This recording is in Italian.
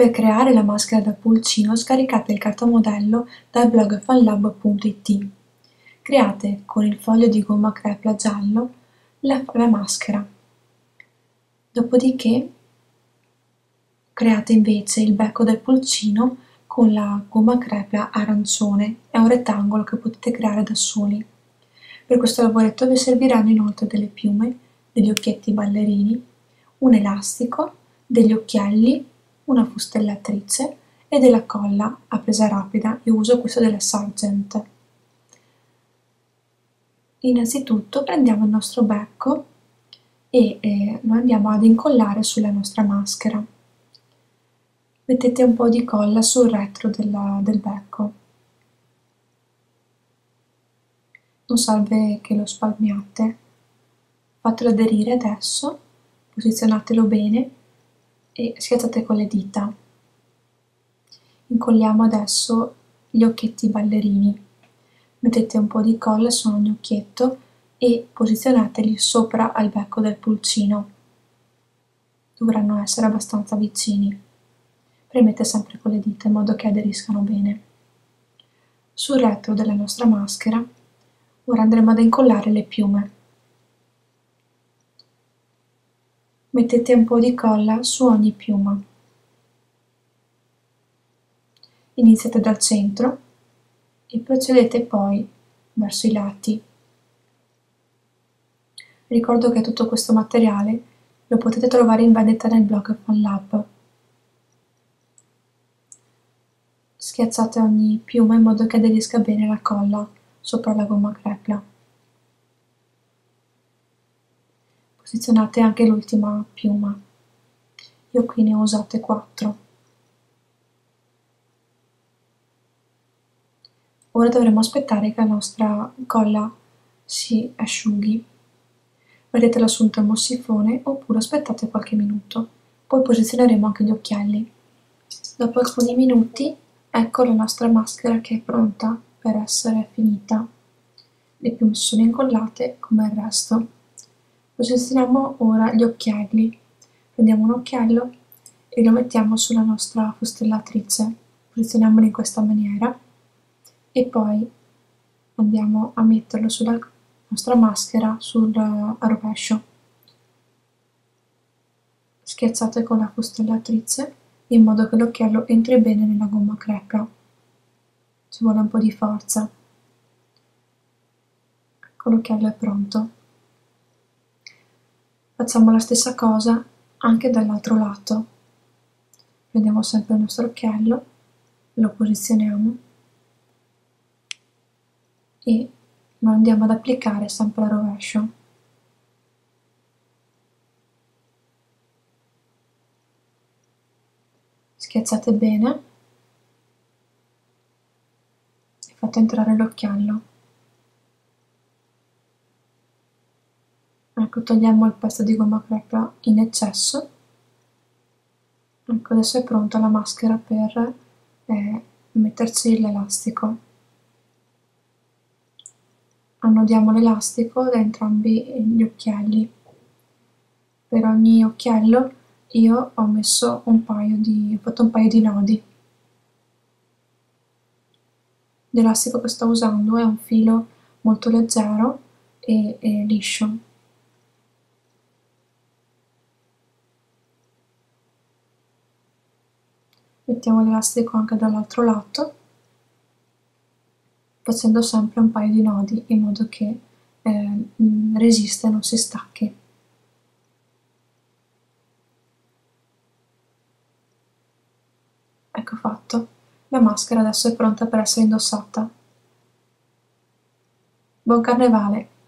Per creare la maschera da pulcino scaricate il cartamodello dal blog fanlab.it. Create con il foglio di gomma crepla giallo la, la maschera. Dopodiché create invece il becco del pulcino con la gomma crepla arancione. È un rettangolo che potete creare da soli. Per questo lavoretto vi serviranno inoltre delle piume, degli occhietti ballerini, un elastico, degli occhielli, una fustellatrice e della colla a presa rapida, io uso questa della Sargent. Innanzitutto prendiamo il nostro becco e eh, lo andiamo ad incollare sulla nostra maschera. Mettete un po' di colla sul retro della, del becco. Non serve che lo spalmiate. Fatelo aderire adesso, posizionatelo bene e schiacciate con le dita. Incolliamo adesso gli occhietti ballerini. Mettete un po' di colla su ogni occhietto e posizionateli sopra al becco del pulcino. Dovranno essere abbastanza vicini. Premete sempre con le dita in modo che aderiscano bene. Sul retro della nostra maschera ora andremo ad incollare le piume. Mettete un po' di colla su ogni piuma. Iniziate dal centro e procedete poi verso i lati. Ricordo che tutto questo materiale lo potete trovare in vendita nel blog FunLab. Schiacciate ogni piuma in modo che aderisca bene la colla sopra la gomma crepla. Posizionate anche l'ultima piuma. Io qui ne ho usate 4. Ora dovremo aspettare che la nostra colla si asciughi. Vedete l'assunto al mossifone oppure aspettate qualche minuto. Poi posizioneremo anche gli occhiali. Dopo alcuni minuti ecco la nostra maschera che è pronta per essere finita. Le piume sono incollate come il resto. Posizioniamo ora gli occhiali. Prendiamo un occhiello e lo mettiamo sulla nostra fustellatrice. Posizioniamolo in questa maniera e poi andiamo a metterlo sulla nostra maschera sul rovescio. Schiacciate con la fustellatrice in modo che l'occhiello entri bene nella gomma crepa. Ci vuole un po' di forza. Ecco l'occhiello è pronto. Facciamo la stessa cosa anche dall'altro lato. Prendiamo sempre il nostro occhiello, lo posizioniamo e lo andiamo ad applicare sempre a rovescio. Schiacciate bene e fate entrare l'occhiello. Ecco togliamo il pezzo di gomma crepla in eccesso. Ecco adesso è pronta la maschera per eh, metterci l'elastico. Annodiamo l'elastico da entrambi gli occhielli. Per ogni occhiello io ho messo un paio di ho fatto un paio di nodi. L'elastico che sto usando è un filo molto leggero e, e liscio mettiamo l'elastico anche dall'altro lato facendo sempre un paio di nodi in modo che eh, resista e non si stacchi. Ecco fatto. La maschera adesso è pronta per essere indossata. Buon carnevale